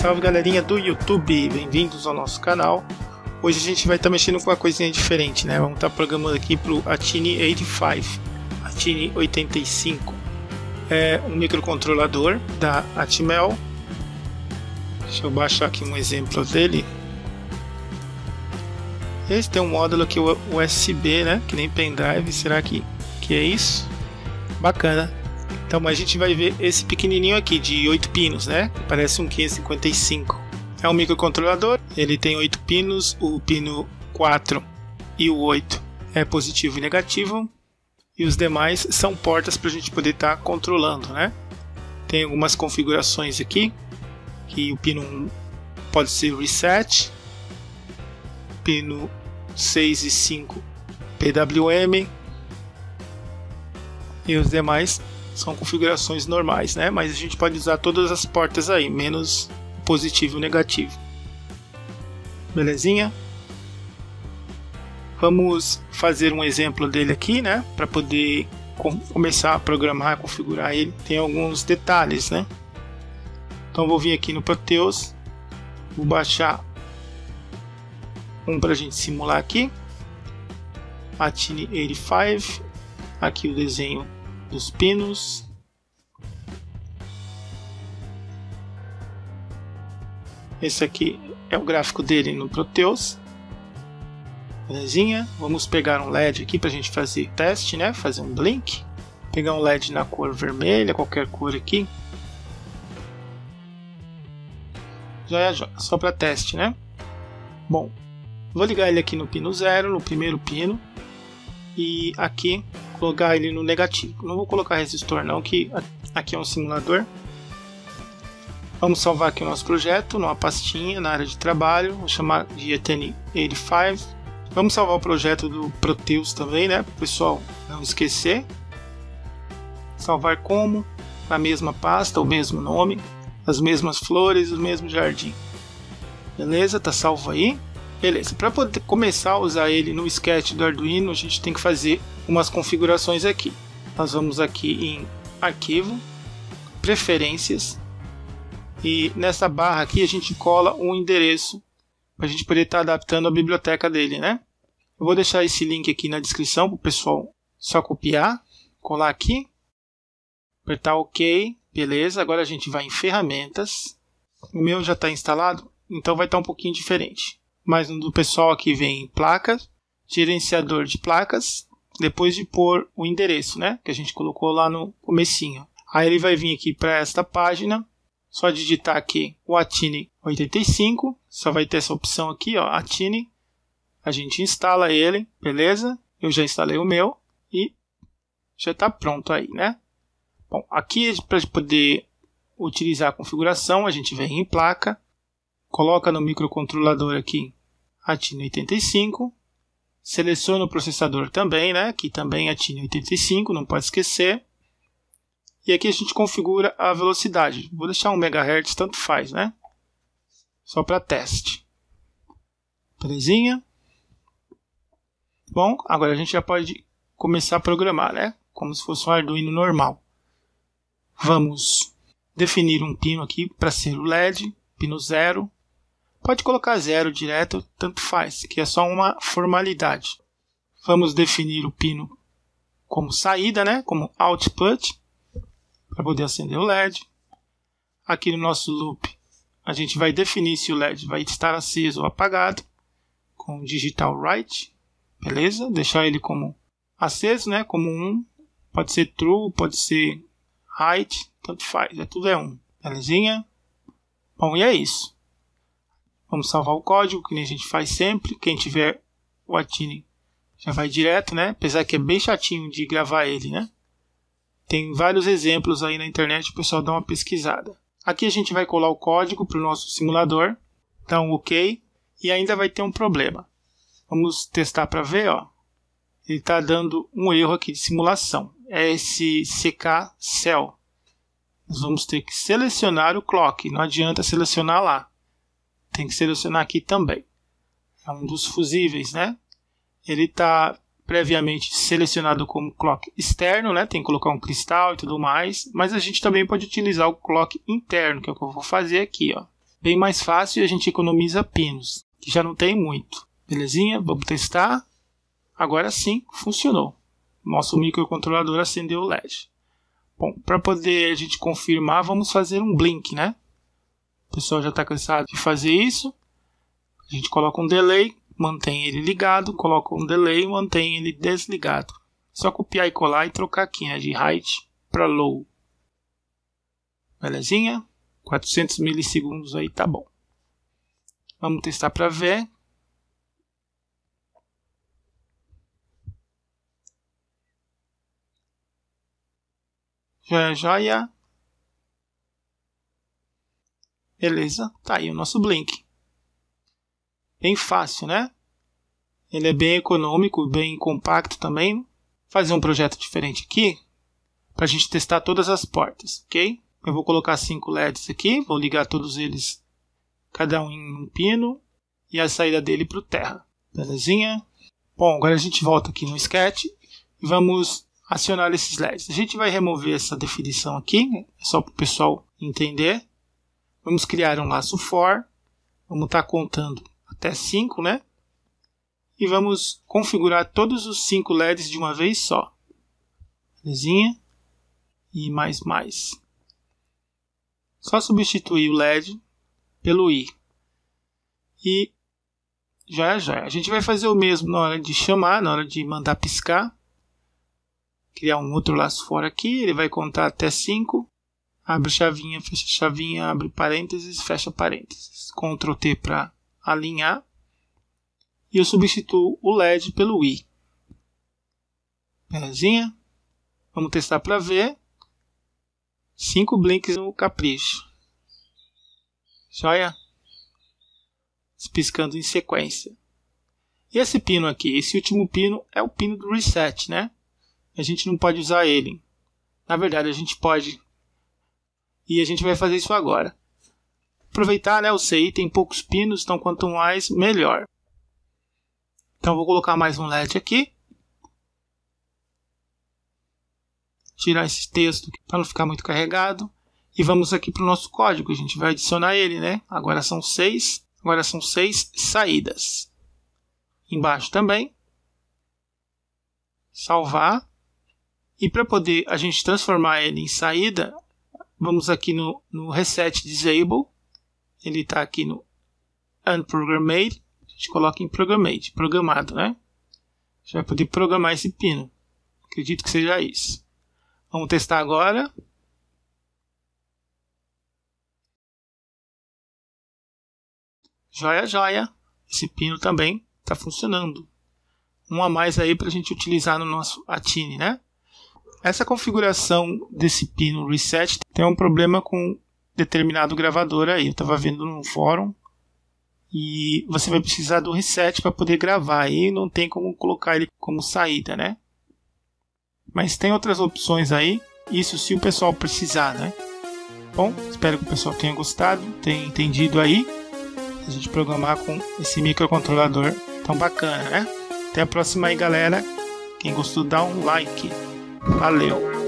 Salve galerinha do YouTube, bem-vindos ao nosso canal. Hoje a gente vai estar tá mexendo com uma coisinha diferente, né? Vamos estar tá programando aqui para o Atini 85, Atini 85. É um microcontrolador da Atmel. Deixa eu baixar aqui um exemplo dele. Esse tem um módulo aqui USB, né? Que nem pendrive. Será que, que é isso? Bacana. Então a gente vai ver esse pequenininho aqui de 8 pinos, né? Parece um 555. É um microcontrolador, ele tem 8 pinos, o pino 4 e o 8 é positivo e negativo, e os demais são portas para a gente poder estar tá controlando, né? Tem algumas configurações aqui, que o pino 1 pode ser reset, pino 6 e 5 PWM, e os demais são configurações normais, né? Mas a gente pode usar todas as portas aí, menos positivo e negativo. Belezinha? Vamos fazer um exemplo dele aqui, né? Para poder com começar a programar, configurar ele. Tem alguns detalhes, né? Então vou vir aqui no Proteus, vou baixar um para a gente simular aqui. Atine 85, aqui o desenho dos pinos. Esse aqui é o gráfico dele no Proteus. Belezinha? Vamos pegar um LED aqui para a gente fazer teste, né? Fazer um blink. Pegar um LED na cor vermelha, qualquer cor aqui. Já é só para teste, né? Bom, vou ligar ele aqui no pino zero, no primeiro pino. E aqui colocar ele no negativo. Não vou colocar resistor não, que aqui é um simulador. Vamos salvar aqui o nosso projeto numa pastinha na área de trabalho, vou chamar de ETN85. Vamos salvar o projeto do Proteus também, né, pessoal não esquecer. Salvar como, na mesma pasta, o mesmo nome, as mesmas flores, o mesmo jardim. Beleza? Tá salvo aí. Beleza, para poder começar a usar ele no sketch do Arduino, a gente tem que fazer umas configurações aqui. Nós vamos aqui em Arquivo, Preferências, e nessa barra aqui a gente cola um endereço para a gente poder estar tá adaptando a biblioteca dele, né? Eu vou deixar esse link aqui na descrição para o pessoal só copiar, colar aqui, apertar OK, beleza. Agora a gente vai em Ferramentas. O meu já está instalado, então vai estar tá um pouquinho diferente mas no do pessoal aqui vem placas, gerenciador de placas, depois de pôr o endereço, né, que a gente colocou lá no comecinho. Aí ele vai vir aqui para esta página, só digitar aqui o Atine 85, só vai ter essa opção aqui, ó, Atine. A gente instala ele, beleza? Eu já instalei o meu e já está pronto aí, né? Bom, aqui para poder utilizar a configuração, a gente vem em placa, coloca no microcontrolador aqui a TIN85. Seleciona o processador também, né? Que também é TIN85, não pode esquecer. E aqui a gente configura a velocidade. Vou deixar 1 MHz, tanto faz, né? Só para teste. Belezinha? Bom, agora a gente já pode começar a programar, né? Como se fosse um Arduino normal. Vamos definir um pino aqui para ser o LED, pino 0. Pode colocar zero direto, tanto faz, que é só uma formalidade. Vamos definir o pino como saída, né? como output, para poder acender o LED. Aqui no nosso loop, a gente vai definir se o LED vai estar aceso ou apagado, com digital right, beleza? Deixar ele como aceso, né? como 1, um. pode ser true, pode ser right, tanto faz, é tudo é 1, um. belezinha? Bom, e é isso. Vamos salvar o código, que nem a gente faz sempre. Quem tiver o Atine já vai direto, né? Apesar que é bem chatinho de gravar ele, né? Tem vários exemplos aí na internet, o pessoal dá uma pesquisada. Aqui a gente vai colar o código para o nosso simulador. Então, ok. E ainda vai ter um problema. Vamos testar para ver, ó. Ele está dando um erro aqui de simulação. É esse CK Cell. Nós vamos ter que selecionar o clock. Não adianta selecionar lá tem que selecionar aqui também. É um dos fusíveis, né? Ele está previamente selecionado como clock externo, né? Tem que colocar um cristal e tudo mais, mas a gente também pode utilizar o clock interno, que é o que eu vou fazer aqui, ó. bem mais fácil e a gente economiza pinos, que já não tem muito. Belezinha? Vamos testar. Agora sim, funcionou. Nosso microcontrolador acendeu o LED. Bom, para poder a gente confirmar, vamos fazer um blink, né? O pessoal já está cansado de fazer isso. A gente coloca um delay, mantém ele ligado, coloca um delay, mantém ele desligado. Só copiar e colar e trocar aqui, né, de height para low. Belezinha? 400 milissegundos aí tá bom. Vamos testar para ver. Joia, joia. Beleza, tá aí o nosso Blink. Bem fácil, né? Ele é bem econômico, bem compacto também. Fazer um projeto diferente aqui para a gente testar todas as portas, ok? Eu vou colocar cinco LEDs aqui, vou ligar todos eles, cada um em um pino e a saída dele para o terra. Belezinha? Bom, agora a gente volta aqui no sketch e vamos acionar esses LEDs. A gente vai remover essa definição aqui, é só para o pessoal entender. Vamos criar um laço for, vamos estar tá contando até 5, né? E vamos configurar todos os 5 LEDs de uma vez só. Belezinha? E mais mais. Só substituir o LED pelo I. E já já. A gente vai fazer o mesmo na hora de chamar, na hora de mandar piscar. Criar um outro laço fora aqui, ele vai contar até 5. Abre chavinha, fecha chavinha, abre parênteses, fecha parênteses. Ctrl T para alinhar. E eu substituo o LED pelo I. Belezinha? Vamos testar para ver. Cinco blinks no capricho. Joia? Piscando em sequência. E esse pino aqui? Esse último pino é o pino do reset, né? A gente não pode usar ele. Na verdade, a gente pode. E a gente vai fazer isso agora. Aproveitar, né? O CI tem poucos pinos, então quanto mais, melhor. Então vou colocar mais um LED aqui. tirar esse texto para não ficar muito carregado. E vamos aqui para o nosso código. A gente vai adicionar ele, né? Agora são seis. Agora são seis saídas. Embaixo também. Salvar. E para poder a gente transformar ele em saída, vamos aqui no, no Reset Disable. Ele está aqui no Unprogrammed. A gente coloca em Programmade, programado, né? A gente vai poder programar esse pino. Acredito que seja isso. Vamos testar agora. Joia, joia. Esse pino também está funcionando. Um a mais aí para a gente utilizar no nosso Atine, né? Essa configuração desse pino reset tem um problema com determinado gravador aí. Eu estava vendo no fórum e você vai precisar do reset para poder gravar. Aí não tem como colocar ele como saída, né? Mas tem outras opções aí, isso se o pessoal precisar, né? Bom, espero que o pessoal tenha gostado, tenha entendido aí. A gente programar com esse microcontrolador tão bacana, né? Até a próxima aí, galera. Quem gostou, dá um like. Valeu!